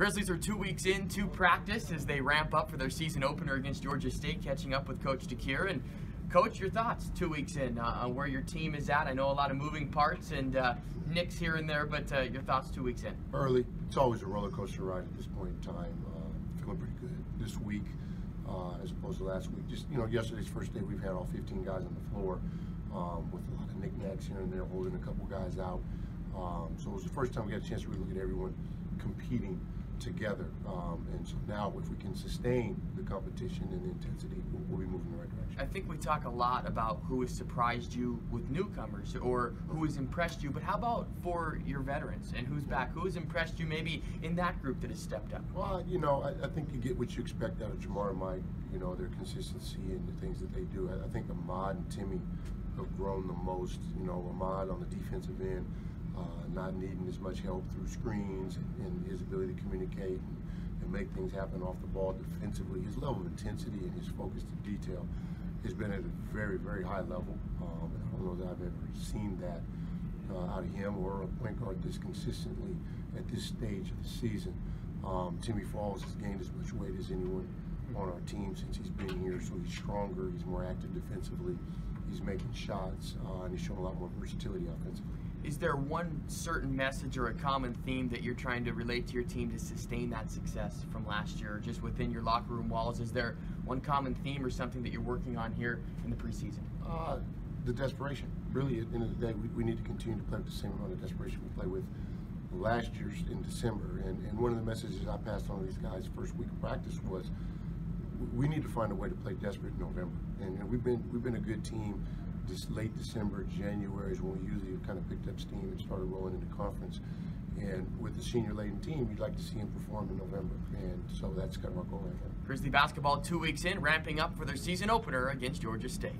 Grizzlies are two weeks into practice as they ramp up for their season opener against Georgia State, catching up with Coach DeCuire. And Coach, your thoughts two weeks in uh, on where your team is at? I know a lot of moving parts and uh, nicks here and there, but uh, your thoughts two weeks in? Early, it's always a roller coaster ride at this point in time. Uh, feeling pretty good this week uh, as opposed to last week. Just you know, yesterday's first day, we've had all 15 guys on the floor um, with a lot of knickknacks here and there, holding a couple guys out. Um, so it was the first time we got a chance to really look at everyone competing together. Um, and so now, if we can sustain the competition and the intensity, we'll, we'll, be moving in the right direction. I think we talk a lot about who has surprised you with newcomers or who has impressed you, but how about for your veterans and who's back? Who has impressed you maybe in that group that has stepped up? Well, you know, I, I think you get what you expect out of Jamar and Mike, you know, their consistency and the things that they do. I, I think Ahmaad and Timmy have grown the most. You know, Ahmaad on the defensive end not needing as much help through screens and, and his ability to communicate and, and, make things happen off the ball defensively. His level of intensity and his focus to detail has been at a very, very high level. Um, I don't know that I've ever seen that uh, out of him or a point guard this consistently at this stage of the season. Um, Timmy Falls has gained as much weight as anyone on our team since he's been here, so he's stronger, he's more active defensively, he's making shots, uh, and he's shown a lot more versatility offensively is there one certain message or a common theme that you're trying to relate to your team to sustain that success from last year, or just within your locker room walls? Is there one common theme or something that you're working on here in the preseason? Uh, the desperation. Really, at the end of the day, we, we need to continue to play with the same amount of desperation we played with last year in December. And, and one of the messages I passed on to these guys first week of practice was we need to find a way to play desperate in November. And, and we've been we've been a good team this late December, January is when we usually kind of picked up steam and started rolling into conference. And with the senior laden team, you'd like to see him perform in November. And so that's kind of our goal right now. Grizzly basketball two weeks in, ramping up for their season opener against Georgia State.